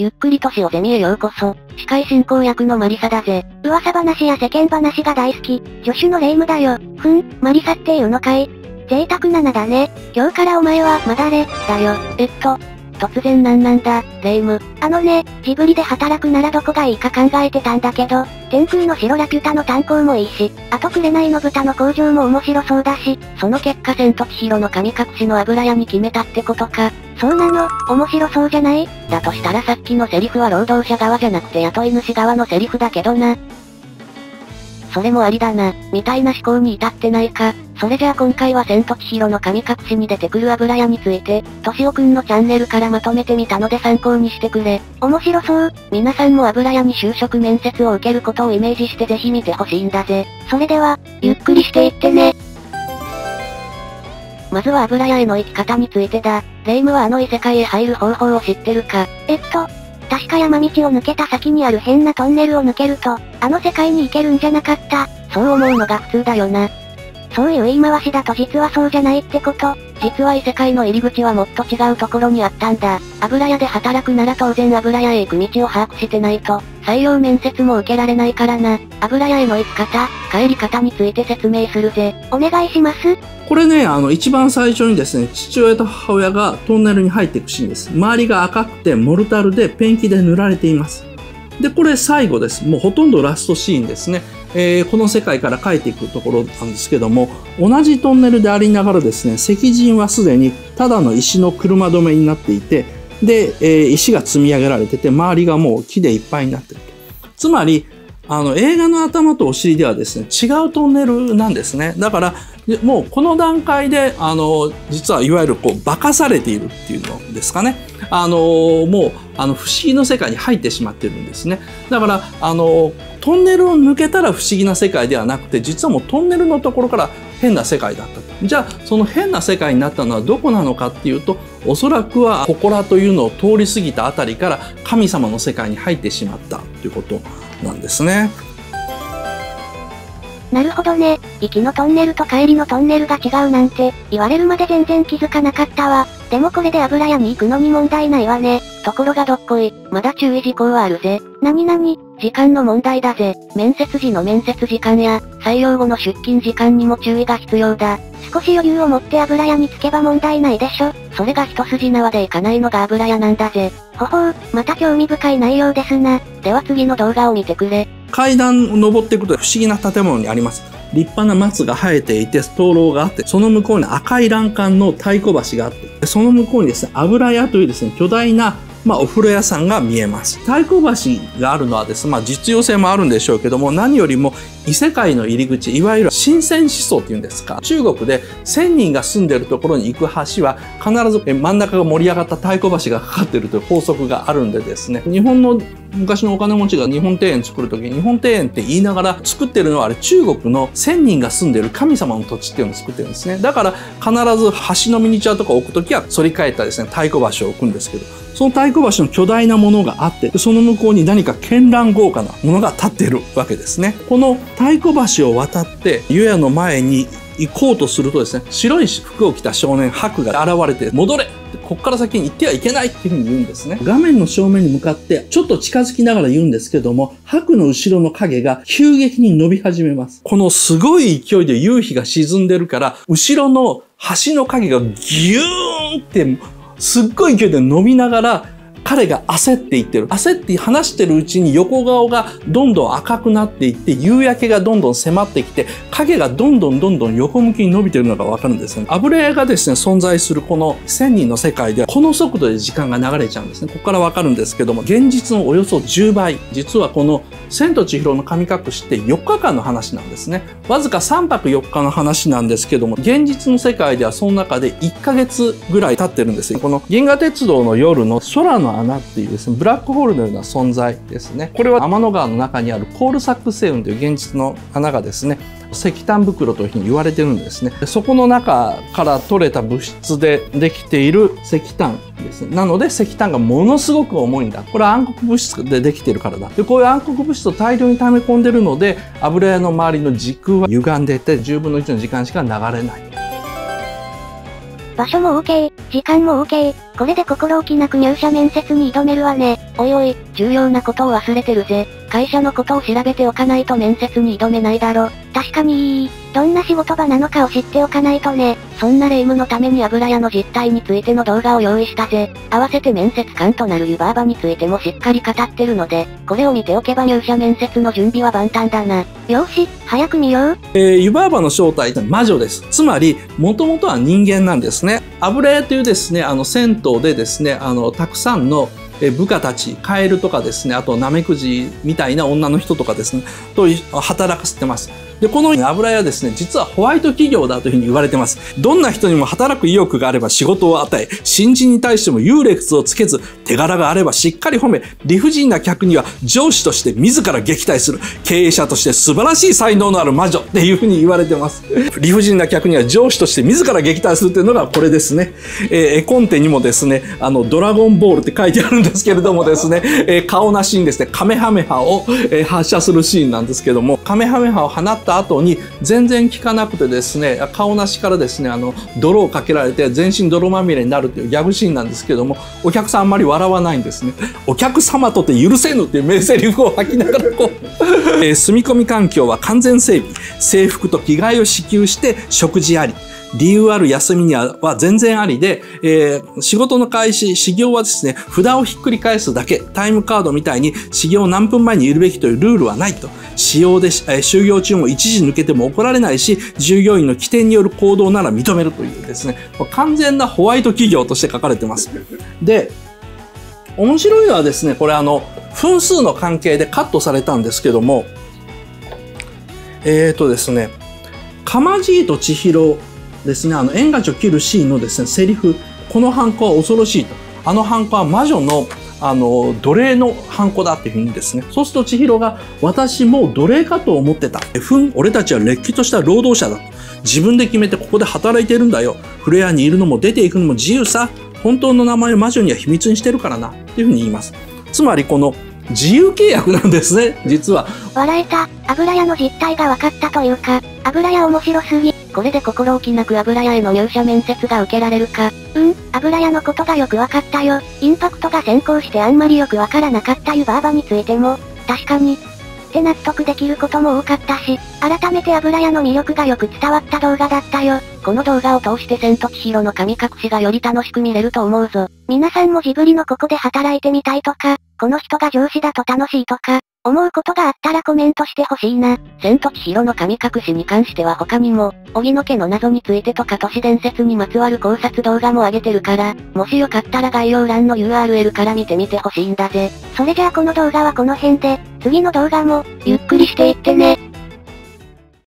ゆっくりとしおゼミへようこそ。司会進行役のマリサだぜ。噂話や世間話が大好き。助手のレイムだよ。ふん、マリサっていうのかい贅沢な名だね。今日からお前は、まだれ、だよ。えっと、突然なんなんだ、レイム。あのね、ジブリで働くならどこがいいか考えてたんだけど、天空の城ラピュタの炭鉱もいいし、あと紅の豚の工場も面白そうだし、その結果千と千尋の神隠しの油屋に決めたってことか。そうなの、面白そうじゃない？だとしたらさっきのセリフは労働者側じゃなくて雇い主側のセリフだけどな。それもありだな、みたいな思考に至ってないか。それじゃあ今回は千と千尋の神隠しに出てくる油屋について、としおくんのチャンネルからまとめてみたので参考にしてくれ。面白そう。皆さんも油屋に就職面接を受けることをイメージしてぜひ見てほしいんだぜ。それでは、ゆっくりしていってね。まずは油屋への行き方についてだ。レイムはあの異世界へ入る方法を知ってるかえっと、確か山道を抜けた先にある変なトンネルを抜けると、あの世界に行けるんじゃなかった。そう思うのが普通だよな。そういう言い回しだと実はそうじゃないってこと実は異世界の入り口はもっと違うところにあったんだ。油屋で働くなら当然油屋へ行く道を把握してないと、採用面接も受けられないからな。油屋への行き方、帰り方について説明するぜ。お願いします。これね、あの、一番最初にですね、父親と母親がトンネルに入っていくシーンです。周りが赤くてモルタルでペンキで塗られています。で、これ最後です。もうほとんどラストシーンですね。えー、この世界から帰っていくところなんですけども、同じトンネルでありながらですね、石人はすでにただの石の車止めになっていて、で、えー、石が積み上げられてて、周りがもう木でいっぱいになってる。つまり、あの、映画の頭とお尻ではですね、違うトンネルなんですね。だから、もうこの段階で、あの、実はいわゆるこう、化かされているっていうのですかね。あの、もう、あの、不思議の世界に入ってしまってるんですね。だから、あの、トンネルを抜けたら不思議な世界ではなくて、実はもうトンネルのところから変な世界だったと。じゃあ、その変な世界になったのはどこなのかっていうと、おそらくは、祠というのを通り過ぎたあたりから神様の世界に入ってしまったということなんですね。なるほどね。行きのトンネルと帰りのトンネルが違うなんて、言われるまで全然気づかなかったわ。でもこれで油屋に行くのに問題ないわね。ところがどっこい、まだ注意事項はあるぜ。なになに時間の問題だぜ。面接時の面接時間や、採用後の出勤時間にも注意が必要だ。少し余裕を持って油屋に着けば問題ないでしょ。それが一筋縄でいかないのが油屋なんだぜ。ほほう、また興味深い内容ですな。では次の動画を見てくれ。階段を登っていくと不思議な建物にあります。立派な松が生えていて、ストローがあって、その向こうに赤い欄干の太鼓橋があって、その向こうにですね、油屋というですね、巨大なまあ、お風呂屋さんが見えます。太鼓橋があるのはです、まあ、実用性もあるんでしょうけども、何よりも異世界の入り口、いわゆる新鮮思想っていうんですか。中国で1000人が住んでるところに行く橋は、必ず真ん中が盛り上がった太鼓橋がかかってるという法則があるんでですね、日本の昔のお金持ちが日本庭園作るときに日本庭園って言いながら作ってるのはあれ中国の1000人が住んでる神様の土地っていうのを作ってるんですね。だから必ず橋のミニチュアとか置くときは反り返ったですね、太鼓橋を置くんですけど、その太鼓橋の巨大なものがあって、その向こうに何か絢爛豪華なものが立っているわけですね。この太鼓橋を渡って湯屋の前に行こうとするとですね、白い服を着た少年、白が現れて、戻れこっから先に行ってはいけないっていうふうに言うんですね。画面の正面に向かってちょっと近づきながら言うんですけども、白の後ろの影が急激に伸び始めます。このすごい勢いで夕日が沈んでるから、後ろの橋の影がギューンってすっごい勢いで伸びながら彼が焦っていってる。焦って話してるうちに横顔がどんどん赤くなっていって、夕焼けがどんどん迫ってきて、影がどんどんどんどん横向きに伸びてるのがわかるんですよね。油絵がですね、存在するこの1000人の世界では、この速度で時間が流れちゃうんですね。ここからわかるんですけども、現実のおよそ10倍。実はこの千と千尋の神隠しって4日間の話なんですね。わずか3泊4日の話なんですけども、現実の世界ではその中で1ヶ月ぐらい経ってるんですよ。この銀河鉄道の夜の空の穴っていうですね、ブラックホールのような存在ですね。これは天の川の中にあるコールサック星雲という現実の穴がですね、石炭袋というふうに言われてるんですね。そこの中から取れた物質でできている石炭ですね。なので石炭がものすごく重いんだ。これは暗黒物質でできてるからだ。で、こういう暗黒物質を大量に溜め込んでるので、油屋の周りの時空は歪んでて、10分の1の時間しか流れない。場所も OK、時間も OK、これで心置きなく入社面接に挑めるわね。おいおい、重要なことを忘れてるぜ。会社のことを調べておかないと面接に挑めないだろ。確かにいい。どんな仕事場なのかを知っておかないとね。そんな霊夢のために油屋の実態についての動画を用意したぜ。合わせて面接官となる湯婆婆についてもしっかり語ってるので、これを見ておけば入社面接の準備は万端だな。よし、早く見よう。えー、湯婆婆の正体って魔女です。つまり、もともとは人間なんですね。油屋というですね、あの、銭湯でですね、あの、たくさんの部下たち、カエルとかですね、あとナメクジみたいな女の人とかですね、と働かせてます。で、この油屋ですね、実はホワイト企業だというふうに言われてます。どんな人にも働く意欲があれば仕事を与え、新人に対しても優劣をつけず、手柄があればしっかり褒め、理不尽な客には上司として自ら撃退する、経営者として素晴らしい才能のある魔女っていうふうに言われてます。理不尽な客には上司として自ら撃退するっていうのがこれですね。えー、絵コンテにもですね、あの、ドラゴンボールって書いてあるんですけれどもですね、えー、顔なしにですね、カメハメハを、えー、発射するシーンなんですけども、カメハメハを放った後に全然効かなくてですね、顔なしからですね、あの、泥をかけられて全身泥まみれになるというギャグシーンなんですけども、お客さんあんまり笑わないんですね。お客様とて許せぬっていう名セリフを吐きながらこうえー、住み込み環境は完全整備。制服と着替えを支給して食事あり。理由ある休みには全然ありで、えー、仕事の開始、始業はですね、札をひっくり返すだけ、タイムカードみたいに始業何分前にいるべきというルールはないと。使用で、えー、就業中も一時抜けても怒られないし、従業員の起点による行動なら認めるというですね、完全なホワイト企業として書かれてます。で、面白いのはですね、これあの、分数の関係でカットされたんですけども、えっ、ー、とですね、かまじいと千尋ですね、あの、縁がちを切るシーンのですね、セリフ、このハンコは恐ろしいと。あのハンコは魔女の、あの、奴隷のハンコだっていうふうにですね。そうすると千尋が、私も奴隷かと思ってた。ふん、俺たちは劣気とした労働者だ。自分で決めてここで働いてるんだよ。フレアにいるのも出ていくのも自由さ。本当の名前を魔女には秘密にしてるからな。っていうふうに言います。つまりこの、自由契約なんですね、実は。笑えた。油屋の実態が分かったというか、油屋面白すぎ。これで心置きなく油屋への入社面接が受けられるか。うん、油屋のことがよく分かったよ。インパクトが先行してあんまりよく分からなかった湯婆婆についても、確かに、って納得できることも多かったし、改めて油屋の魅力がよく伝わった動画だったよ。この動画を通して千と千尋の神隠しがより楽しく見れると思うぞ。皆さんもジブリのここで働いてみたいとか、この人が上司だと楽しいとか、思うことがあったらコメントしてほしいな。千と千尋の神隠しに関しては他にも、荻野家の謎についてとか都市伝説にまつわる考察動画も上げてるから、もしよかったら概要欄の URL から見てみてほしいんだぜ。それじゃあこの動画はこの辺で、次の動画も、ゆっくりしていってね。